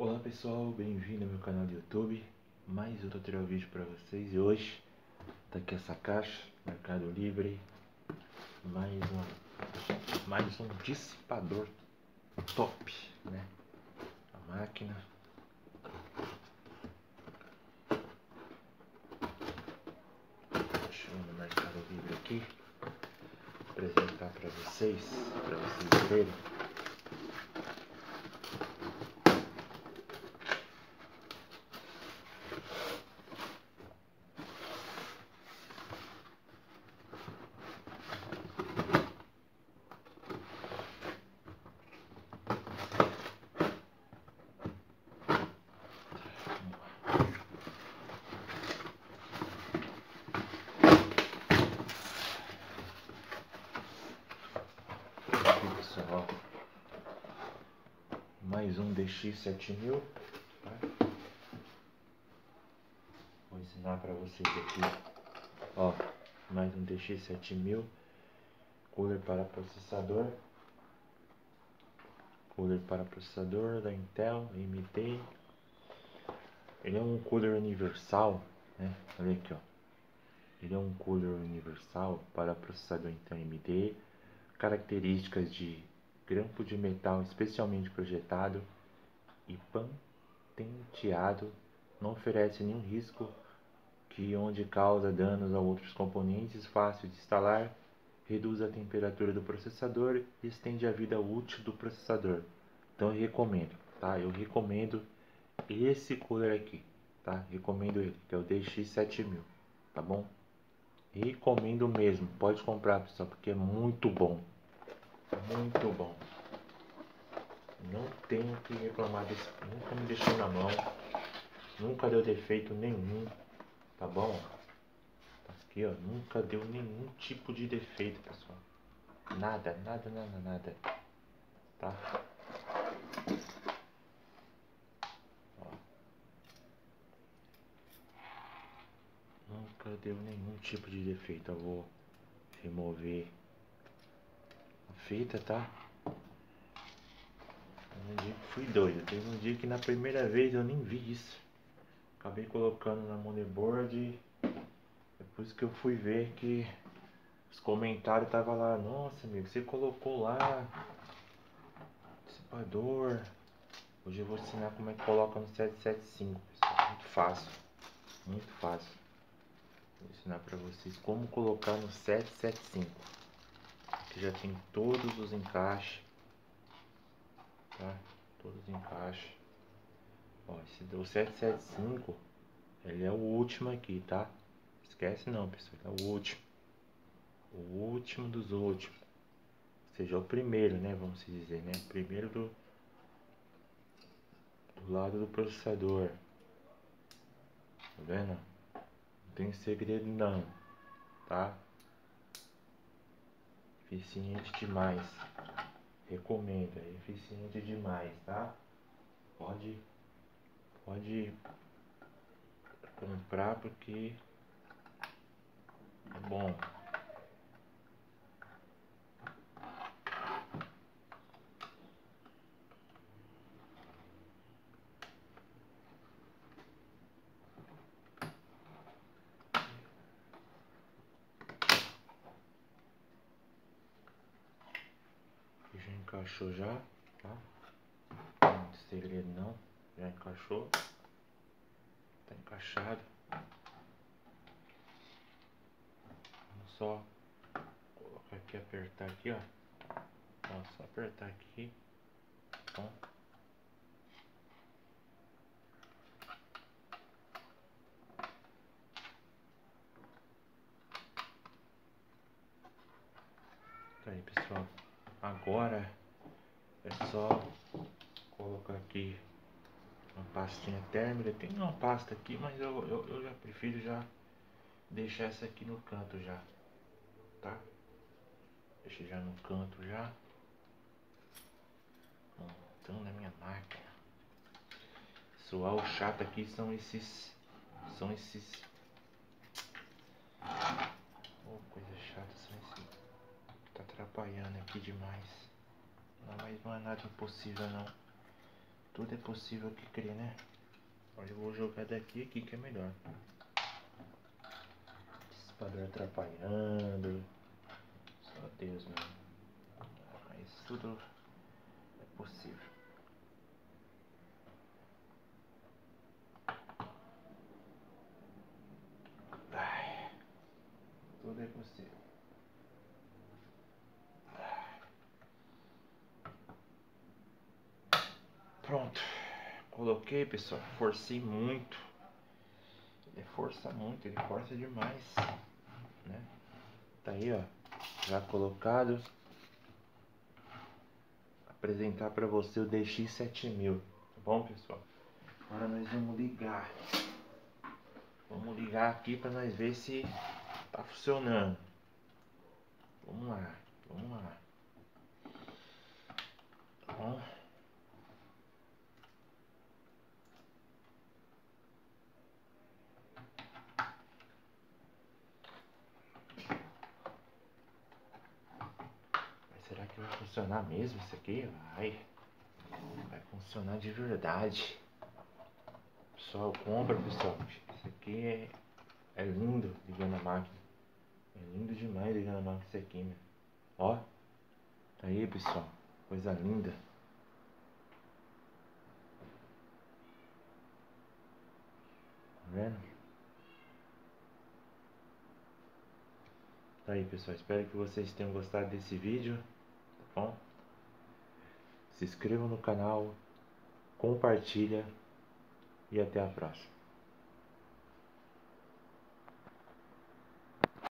Olá pessoal, bem-vindo ao meu canal do YouTube. Mais um tutorial vídeo para vocês e hoje tá aqui essa caixa, Mercado Livre, mais um, mais um dissipador top, né? A máquina. Eu no Mercado Livre aqui apresentar para vocês, para vocês verem. Aqui pessoal, mais um DX7000, tá? Vou ensinar para vocês aqui, ó, mais um DX7000, cooler para processador, cooler para processador da Intel, AMD, ele é um cooler universal, né? Olha aqui, ó. Ele é um cooler universal para processador Intel AMD características de grampo de metal especialmente projetado e patenteado, não oferece nenhum risco que onde causa danos a outros componentes, fácil de instalar, reduz a temperatura do processador e estende a vida útil do processador. Então eu recomendo, tá? Eu recomendo esse cooler aqui, tá? Recomendo ele, que é o DX7000, tá bom? Recomendo mesmo, pode comprar pessoal, porque é muito bom. Muito bom. Não tenho que reclamar desse. Nunca me deixou na mão. Nunca deu defeito nenhum. Tá bom? Aqui ó, nunca deu nenhum tipo de defeito, pessoal. Nada, nada, nada, nada. Tá? Nunca deu nenhum tipo de defeito. Eu vou remover a fita, tá? Um dia que fui doido. Teve um dia que na primeira vez eu nem vi isso. Acabei colocando na motherboard. Depois que eu fui ver que os comentários tava lá. Nossa, amigo, você colocou lá dissipador. Hoje eu vou ensinar como é que coloca no 775, pessoal. Muito fácil. Muito fácil. Vou ensinar para vocês como colocar no 775. Aqui já tem todos os encaixes. Tá? Todos os encaixes. Ó, esse do 775, ele é o último aqui, tá? Esquece não, pessoal, é o último. O último dos últimos. Ou seja, é o primeiro, né? Vamos dizer, né? Primeiro do, do lado do processador. Tá vendo? tem segredo não, tá? Eficiente demais. Recomendo, é eficiente demais, tá? Pode, pode comprar porque é bom. já encaixou já, tá? Não tem segredo não, já encaixou, tá encaixado. Vamos só colocar aqui, apertar aqui, ó. ó só apertar aqui, ó. Tá aí pessoal, agora é só colocar aqui uma pastinha térmica. Tem uma pasta aqui, mas eu, eu, eu já prefiro já deixar essa aqui no canto já, tá? Deixa já no canto já. Então na minha máquina. Pessoal, o chato aqui são esses. São esses. Oh, coisa chata são esses. Tá atrapalhando aqui demais. Mas não é nada impossível não. Tudo é possível que crie, né? Agora eu vou jogar daqui aqui que é melhor. Dissipador atrapalhando. Só Deus mesmo. Mas tudo é possível. Ai, tudo é possível. Coloquei, pessoal. Forcei muito. Ele força muito, ele força demais. Né? Tá aí, ó. Já colocado. Apresentar para você o DX7000. Tá bom, pessoal? Agora nós vamos ligar. Vamos ligar aqui para nós ver se tá funcionando. Vamos lá, vamos lá. Tá bom? Será que vai funcionar mesmo isso aqui? Vai. Vai funcionar de verdade. Pessoal, compra, pessoal. Isso aqui é, é lindo ligando a máquina. É lindo demais ligando a máquina isso aqui. Ó. Tá aí, pessoal. Coisa linda. Tá vendo? Tá aí, pessoal. Espero que vocês tenham gostado desse vídeo. Bom? Se inscreva no canal, compartilha e até a próxima.